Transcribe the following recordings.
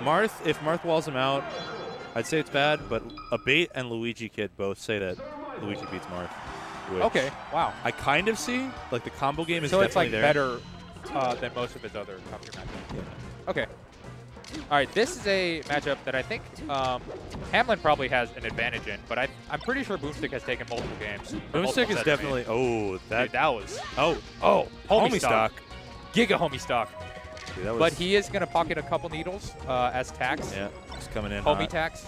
Marth, if Marth walls him out, I'd say it's bad, but Abate and Luigi Kid both say that Luigi beats Marth. Okay. Wow. I kind of see. Like, the combo game is So it's definitely like there. better uh, than most of his other top tier matchups. Yeah. Okay. All right, this is a matchup that I think um, Hamlin probably has an advantage in, but I, I'm pretty sure Boomstick has taken multiple games. Boomstick is definitely. Oh, that. Dude, that was oh, oh homie, homie stock. stock. giga homie stock. Dude, that was, But he is gonna pocket a couple needles uh, as tax, Yeah, he's coming in. homie hot. tax.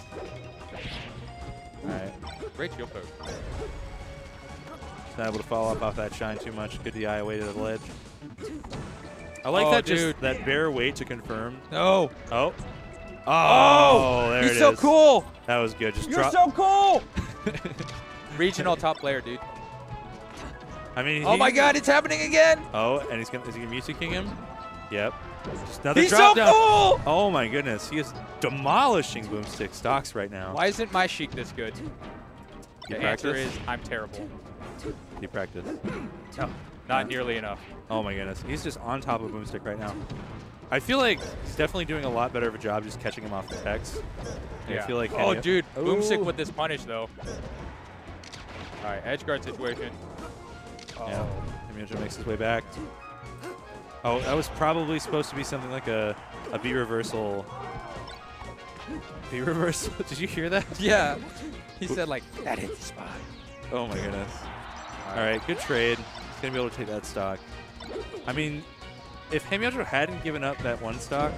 All right. Great shield poke. He's not able to follow up off that shine too much. Good DI away to the ledge. I like Oh, that dude. just that bare wait to confirm. No. Oh. Oh, there he's it so is. cool. That was good. Just You're so cool. Regional top player, dude. I mean, Oh my God, it's happening again. Oh, and he's gonna is he gonna music king him? Yep. Just another He's drop so down. cool. Oh my goodness, he is demolishing Boomstick stocks right now. Why isn't my Sheik this good? You The answer is I'm terrible. You practiced. No, not nearly enough. Oh my goodness, he's just on top of Boomstick right now. I feel like he's definitely doing a lot better of a job just catching him off the text. And I feel like oh, dude, Boomstick with this punish though. All right, edge guard situation. Oh. Yeah, Hamyojo makes his way back. Oh, that was probably supposed to be something like a a B reversal. B reversal. Did you hear that? Yeah. He said like that hit the spot. Oh my goodness. All right, good trade. He's gonna be able to take that stock. I mean, if Hamyojo hadn't given up that one stock,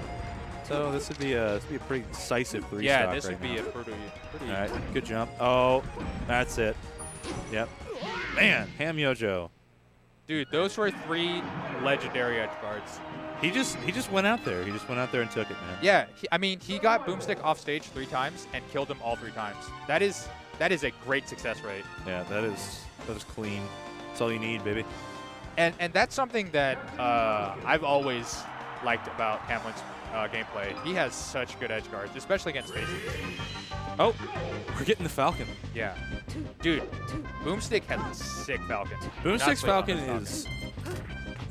so this would be a this would be a pretty decisive three Yeah, stock this right would be a pretty, pretty. All right, good jump. Oh, that's it. Yep. Man, Hamyojo. Dude, those were three legendary edge guards. He just he just went out there. He just went out there and took it, man. Yeah, he, I mean, he got Boomstick off stage three times and killed him all three times. That is that is a great success rate. Yeah, that is that is clean. That's all you need, baby. And and that's something that uh, I've always liked about Hamlin's uh, gameplay. He has such good edge guards, especially against spacies. Oh, we're getting the Falcon. Yeah. Dude, Boomstick has a sick Falcon. Boomstick's Falcon is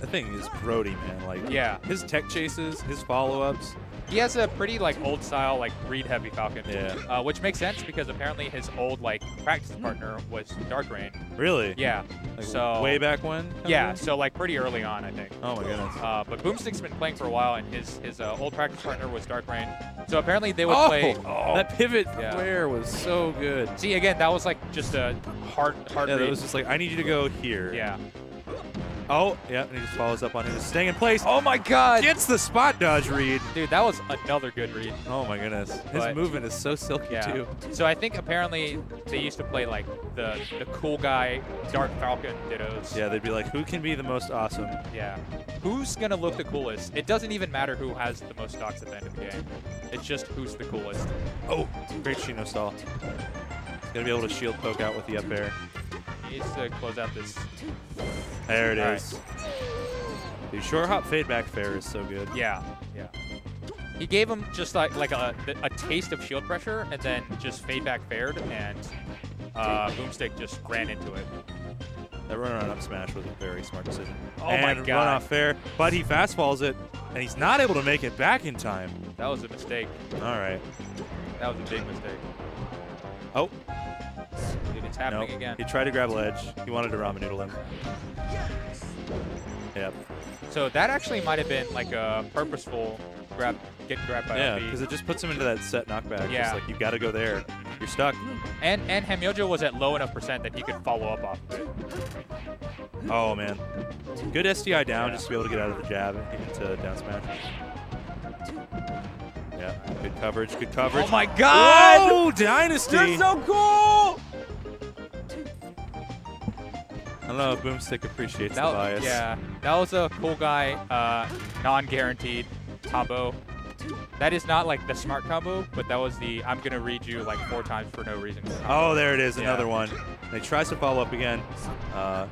the thing is Brody, man. Like Yeah. his tech chases, his follow-ups. He has a pretty like old style like read heavy Falcon. Yeah. Uh, which makes sense because apparently his old like practice partner was Dark Rain. Really? Yeah. Like so way back when? Yeah. So like pretty early on, I think. Oh my goodness. Uh, but Boomstick's been playing for a while, and his his uh, old practice partner was Dark Rain. So apparently they would oh, play. that pivot Yeah. was so good. See again, that was like just a hard hard Yeah, read. that was just like I need you to go here. yeah. Oh, yeah, and he just follows up on him, staying in place. Oh my God, Gets the spot dodge read. dude, that was another good read. Oh my goodness. His But- movement is so silky Yeah. too. So I think apparently they used to play like the the cool guy Dark Falcon dittos. Yeah, they'd be like, who can be the most awesome? Yeah. Who's gonna look the coolest? It doesn't even matter who has the most stocks at the end of the game. It's just who's the coolest. Oh, great Shino stall. He's gonna be able to shield poke out with the up air. He needs to close out this. There it All right. is. The short hop fade back fair is so good. Yeah, yeah. He gave him just like like a, a taste of shield pressure and then just fade back fared and uh, Boomstick just ran into it. That run around up smash was a very smart decision. Oh my and run God. off fair, but he fast falls it, and he's not able to make it back in time. That was a mistake. All right. That was a big mistake. Oh, Dude, it's no. happening again. He tried to grab ledge. He wanted to ramen noodle him. Yep. So that actually might have been like a purposeful grab, getting grabbed by Yeah, because it just puts him into that set knockback. Yeah. Just like you got to go there. You're stuck. And and Hamyojo was at low enough percent that he could follow up off of it. Oh man. Good SDI down Yeah. just to be able to get out of the jab and into down smash. Yeah, good coverage, good coverage. Oh my God! Whoa, Dynasty! You're so cool! Don't know if Boomstick appreciates That, the bias. yeah, that was a cool guy, uh, non-guaranteed combo. That is not like the smart combo, but that was the I'm gonna read you like four times for no reason. Oh, there it is, Yeah. another one. And he tries to follow up again. Uh,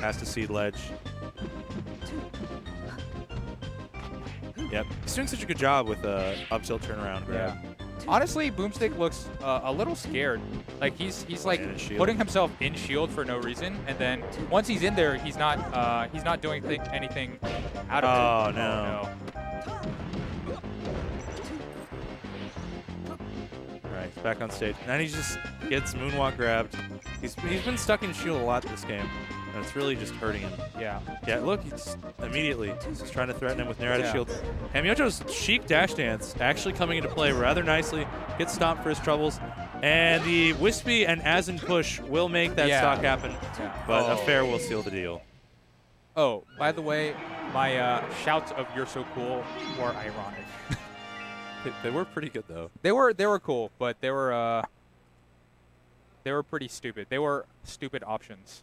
has to cede ledge. Yep, he's doing such a good job with uh, up tilt turnaround grab. Honestly, Boomstick looks uh, a little scared. Like he's he's like in his putting himself in shield for no reason, and then once he's in there, he's not uh, he's not doing thi- anything out of Oh, it. no. he's back on stage. And then he just gets moonwalk grabbed. He's, he's been stuck in shield a lot this game, and it's really just hurting him. Yeah. Yeah, look, he's immediately he's trying to threaten him with of Yeah. shield. Hamyojo's Sheik dash dance actually coming into play rather nicely. Gets stopped for his troubles. And the Whispy and Asin push will make that Yeah. stock happen. Yeah. But a Oh. fair will seal the deal. Oh, by the way, my uh, shouts of "You're so cool" were ironic. They, they were pretty good, though. They were they were cool, but they were uh, they were pretty stupid. They were stupid options.